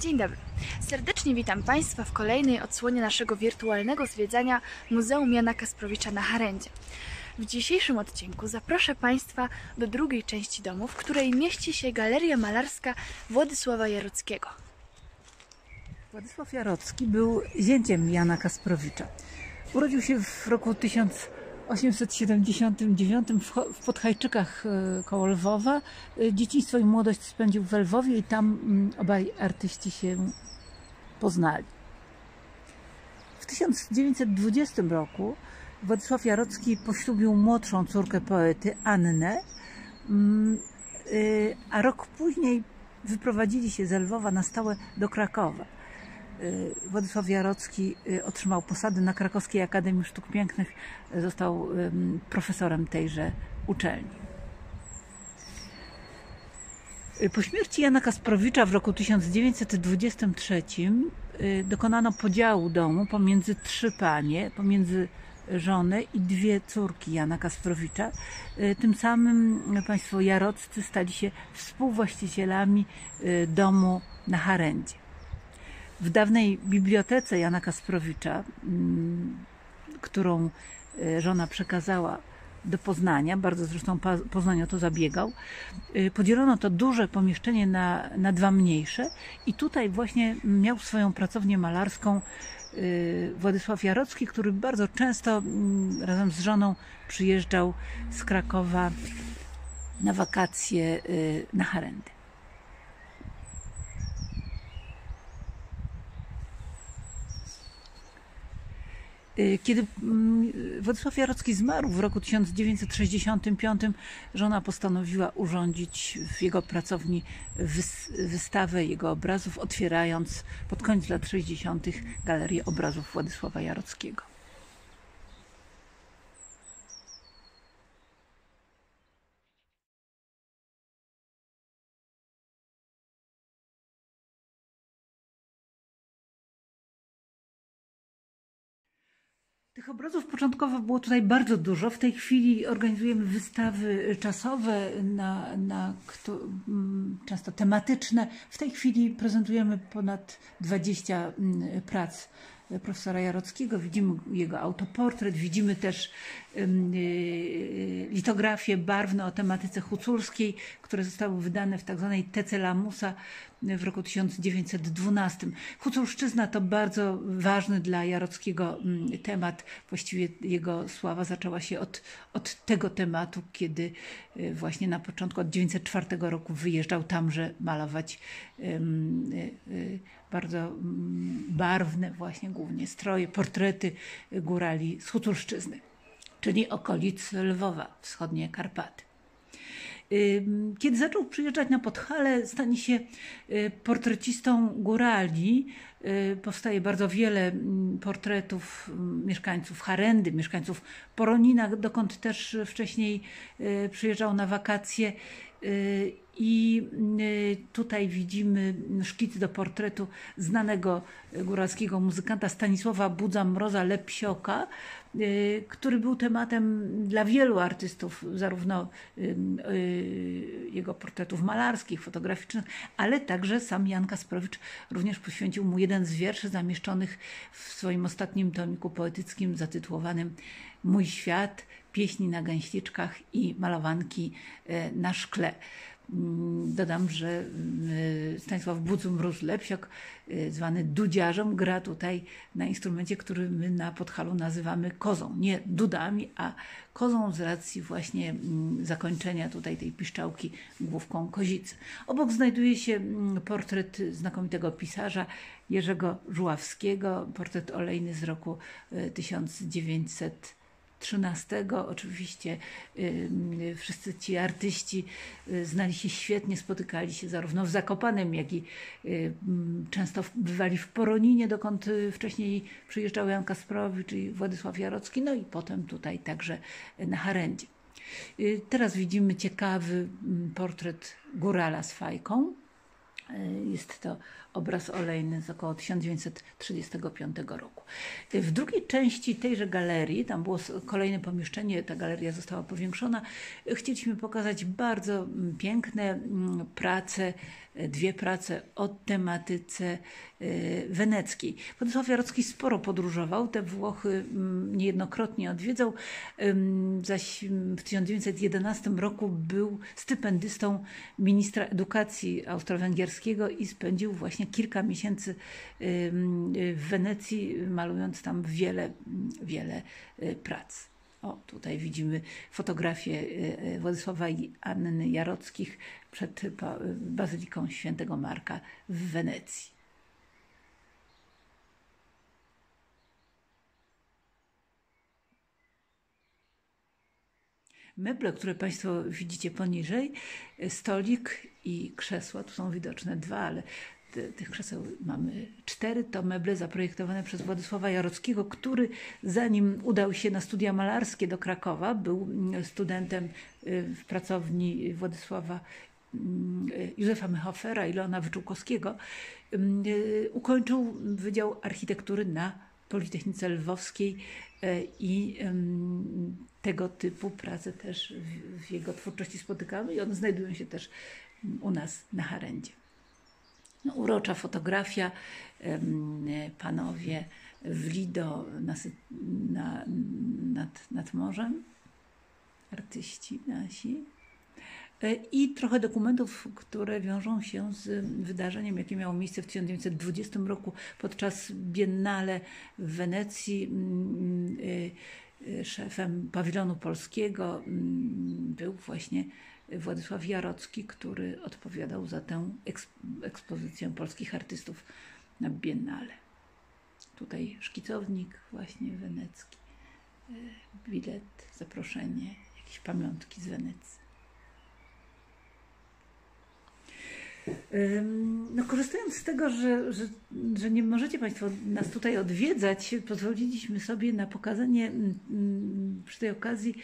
Dzień dobry. Serdecznie witam Państwa w kolejnej odsłonie naszego wirtualnego zwiedzania Muzeum Jana Kasprowicza na Harendzie. W dzisiejszym odcinku zaproszę Państwa do drugiej części domu, w której mieści się Galeria Malarska Władysława Jarockiego. Władysław Jarocki był zięciem Jana Kasprowicza. Urodził się w roku 1879 w Podhajczykach e, koło Lwowa. E, Dzieciństwo i młodość spędził w Lwowie i tam mm, obaj artyści się poznali. W 1920 roku Władysław Jarocki poślubił młodszą córkę poety, Annę, mm, y, a rok później wyprowadzili się z Lwowa na stałe do Krakowa. Y, Władysław Jarocki y, otrzymał posady na Krakowskiej Akademii Sztuk Pięknych, został profesorem tejże uczelni. Y, Po śmierci Jana Kasprowicza w roku 1923 y, dokonano podziału domu pomiędzy trzy panie, pomiędzy żonę i dwie córki Jana Kasprowicza. Tym samym państwo Jaroccy stali się współwłaścicielami domu na Harendzie. W dawnej bibliotece Jana Kasprowicza, mm, którą e, żona przekazała do Poznania, bardzo zresztą Poznań o to zabiegał, y, podzielono to duże pomieszczenie na, na dwa mniejsze i tutaj właśnie miał swoją pracownię malarską y, Władysław Jarocki, który bardzo często mm, razem z żoną przyjeżdżał z Krakowa na wakacje y, na Harendy. Kiedy mm, Władysław Jarocki zmarł w roku 1965, żona postanowiła urządzić w jego pracowni wys- wystawę jego obrazów, otwierając pod koniec lat 60. galerię obrazów Władysława Jarockiego. Tych obrazów początkowo było tutaj bardzo dużo. W tej chwili organizujemy wystawy czasowe, na, na, mm, często tematyczne. W tej chwili prezentujemy ponad 20 mm, prac profesora Jarockiego. Widzimy jego autoportret, widzimy też ym, y, litografie barwne o tematyce huculskiej, które zostały wydane w tak zwanej Tece Lamusa w roku 1912. Huculszczyzna to bardzo ważny dla Jarockiego temat. Właściwie jego sława zaczęła się od, od tego tematu, kiedy y, właśnie na początku, od 1904 roku wyjeżdżał tamże malować bardzo mm, barwne właśnie głównie stroje, portrety górali z Huculszczyzny, czyli okolic Lwowa, wschodnie Karpaty. Kiedy zaczął przyjeżdżać na Podhale, stanie się y, portrecistą górali. Y, Powstaje bardzo wiele mm, portretów mm, mieszkańców Harendy, mieszkańców Poronina, dokąd też wcześniej y, przyjeżdżał na wakacje. Y, I y, tutaj widzimy szkic do portretu znanego góralskiego muzykanta Stanisława Budza Mroza Lepsioka, y, który był tematem dla wielu artystów, zarówno jego portretów malarskich, fotograficznych, ale także sam Jan Kasprowicz również poświęcił mu jeden z wierszy zamieszczonych w swoim ostatnim tomiku poetyckim zatytułowanym Mój świat, pieśni na gęśliczkach i malowanki e, na szkle. Mm, Dodam, że mm, Stanisław Budzu-Mróz Lepsiok, y, zwany dudziarzem, gra tutaj na instrumencie, który my na Podhalu nazywamy kozą. Nie dudami, a kozą z racji właśnie mm, zakończenia tutaj tej piszczałki główką kozicy. Obok znajduje się portret znakomitego pisarza Jerzego Żuławskiego, portret olejny z roku y, 1900 13 oczywiście y, wszyscy ci artyści y, znali się świetnie, spotykali się zarówno w Zakopanem, jak i y, często bywali w Poroninie, dokąd y, wcześniej przyjeżdżał Jan Kasprowicz i Władysław Jarocki, no i potem tutaj także na Harendzie. Y, Teraz widzimy ciekawy portret górala z fajką. Y, Jest to obraz olejny z około 1935 roku. W drugiej części tejże galerii, tam było kolejne pomieszczenie, ta galeria została powiększona, chcieliśmy pokazać bardzo mm, piękne mm, prace, dwie prace o tematyce weneckiej. Władysław Jarocki sporo podróżował, te Włochy mm, niejednokrotnie odwiedzał, zaś w 1911 roku był stypendystą ministra edukacji i spędził właśnie kilka miesięcy w Wenecji, malując tam wiele, wiele y, prac. O, tutaj widzimy fotografię y, Władysława i Anny Jarockich przed Bazyliką Świętego Marka w Wenecji. Meble, które Państwo widzicie poniżej, stolik i krzesła, tu są widoczne dwa, ale tych krzeseł mamy cztery. To meble zaprojektowane przez Władysława Jarockiego, który zanim udał się na studia malarskie do Krakowa, był studentem y, w pracowni Władysława Mm, Józefa Myhofera i Leona Wyczółkowskiego, mm, e, ukończył Wydział Architektury na Politechnice Lwowskiej e, i tego typu prace też w jego twórczości spotykamy. I one znajdują się też u nas na Harendzie. No, urocza fotografia, panowie w Lido na, na, nad, nad morzem, artyści nasi. E, i trochę dokumentów, które wiążą się z wydarzeniem, jakie miało miejsce w 1920 roku podczas Biennale w Wenecji. E, e, szefem pawilonu polskiego był właśnie Władysław Jarocki, który odpowiadał za tę ekspozycję polskich artystów na Biennale. Tutaj szkicownik właśnie wenecki, bilet, zaproszenie, jakieś pamiątki z Wenecji. No, korzystając z tego, że, że, że, nie możecie Państwo nas tutaj odwiedzać, pozwoliliśmy sobie na pokazanie przy tej okazji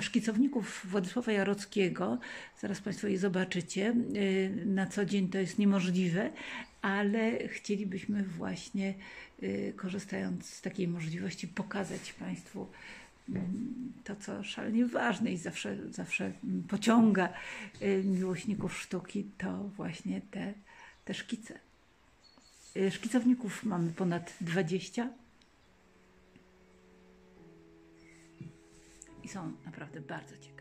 szkicowników Władysława Jarockiego. Zaraz Państwo je zobaczycie. Y, na co dzień to jest niemożliwe, ale chcielibyśmy właśnie, y, korzystając z takiej możliwości, pokazać Państwu to, co szalenie ważne i zawsze, zawsze pociąga y, miłośników sztuki, to właśnie te, te szkice. Y, szkicowników mamy ponad 20 i są naprawdę bardzo ciekawe.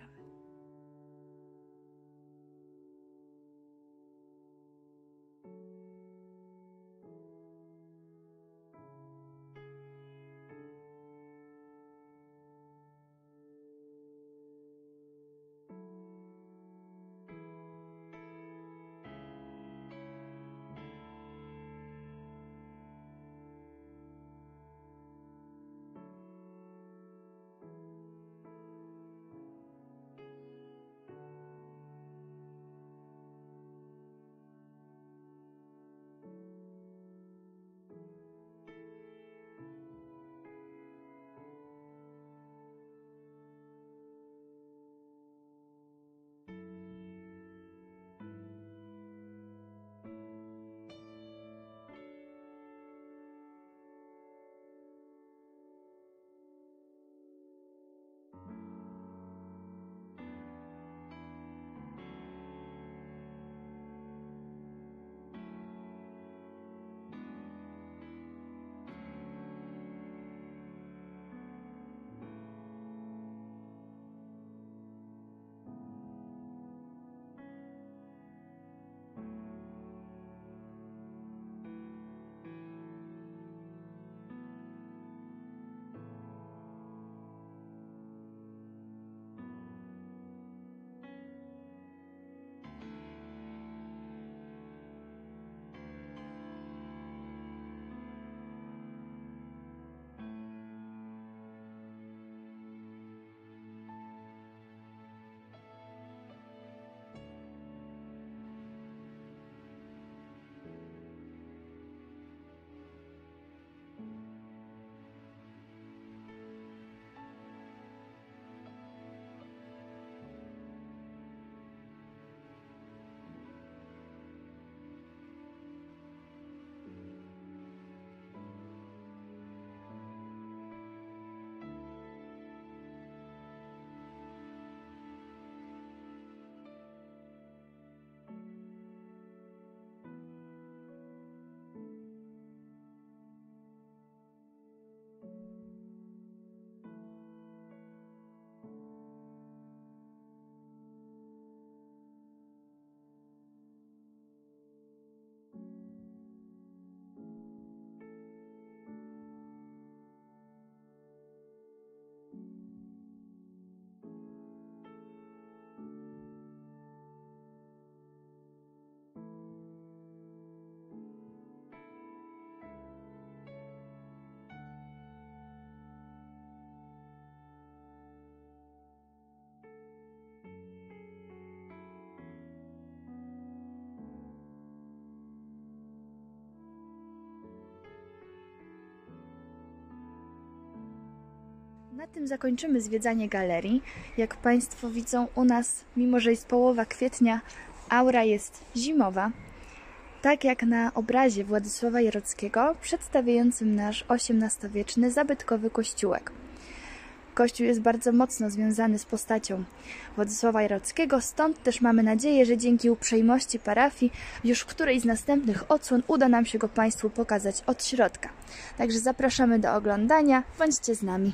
Na tym zakończymy zwiedzanie galerii. Jak Państwo widzą, u nas, mimo że jest połowa kwietnia, aura jest zimowa. Tak jak na obrazie Władysława Jarockiego przedstawiającym nasz XVIII-wieczny zabytkowy kościółek. Kościół jest bardzo mocno związany z postacią Władysława Jarockiego, stąd też mamy nadzieję, że dzięki uprzejmości parafii już w którejś z następnych odsłon uda nam się go Państwu pokazać od środka. Także zapraszamy do oglądania, bądźcie z nami.